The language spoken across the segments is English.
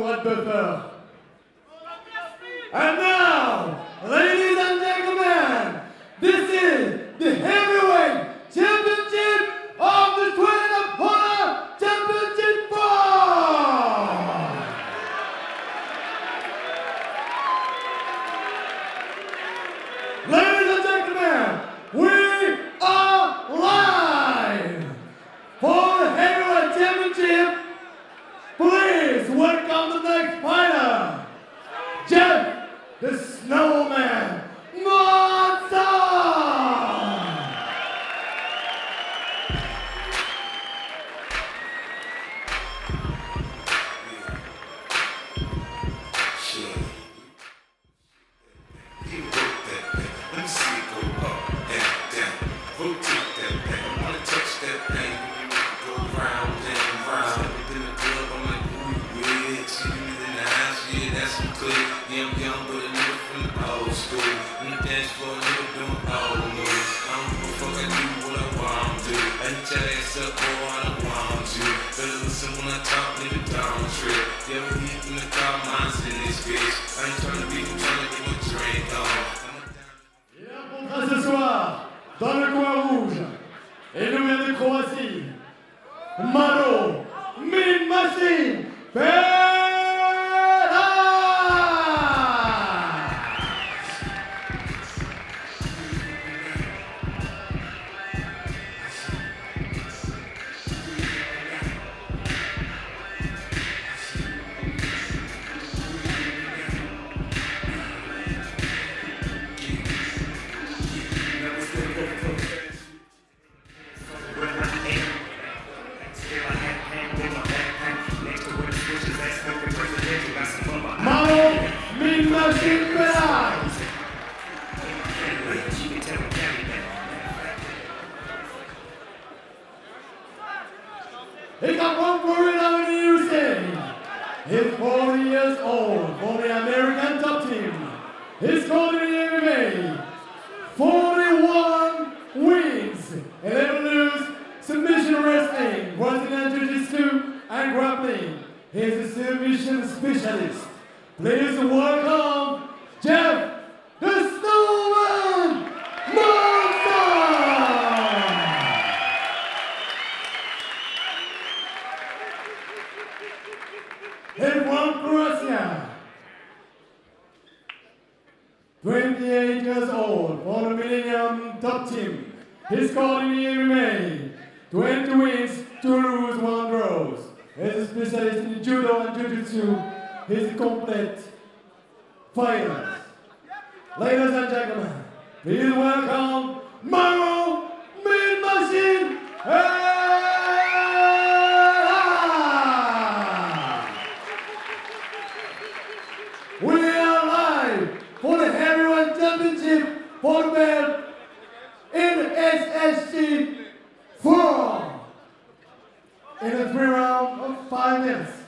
Ledbetter. no man. He got one word out in you saying, he's 40 years old for the American top team. He's going to the MMA. 41 wins, 11 lose, submission wrestling, Brazilian Jiu-Jitsu, and grappling. He's a submission specialist. Please welcome. Wins to lose one draws. He's a specialist in judo and jujitsu. He's a complete fighter. Ladies and gentlemen, please welcome Maro Mean Machine We are live for the Heavyweight Championship for men in SSC 4 in a three round of five minutes.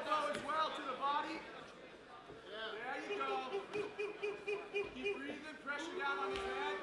elbow as well to the body. There you go. Keep breathing, pressure down on his head.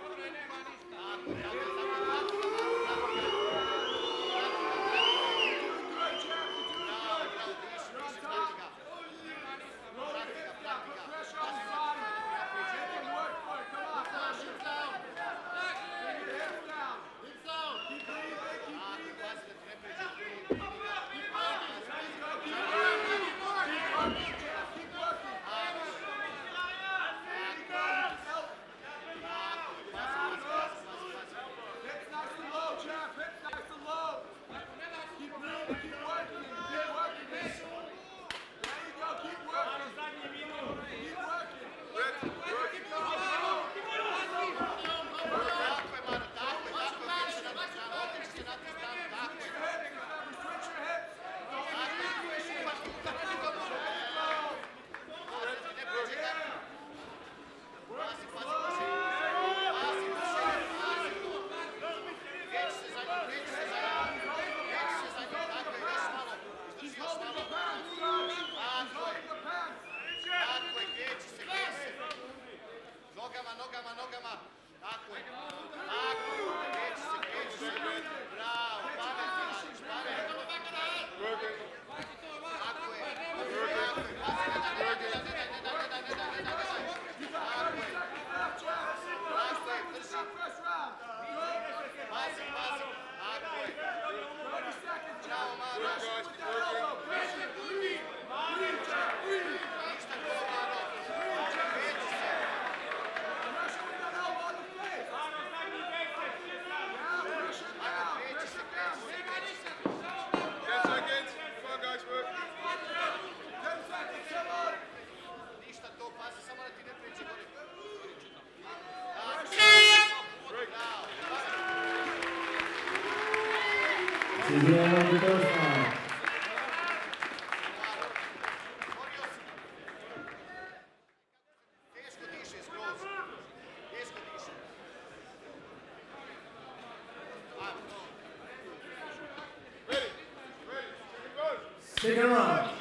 Take it around.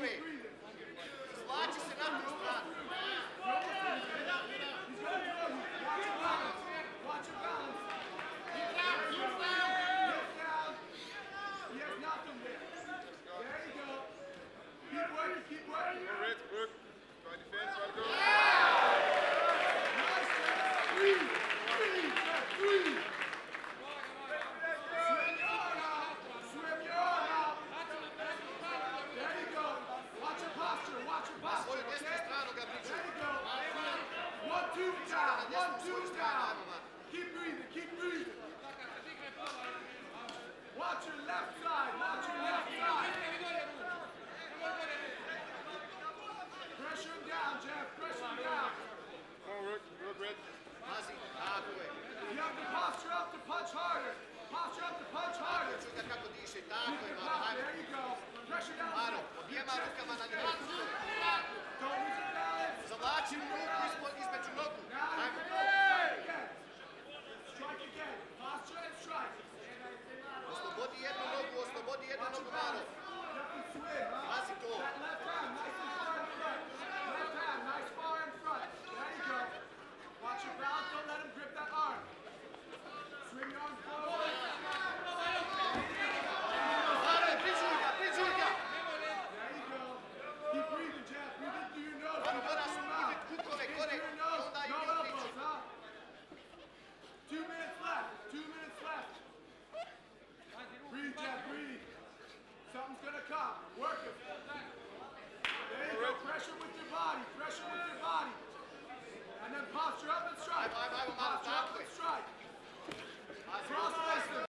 victory.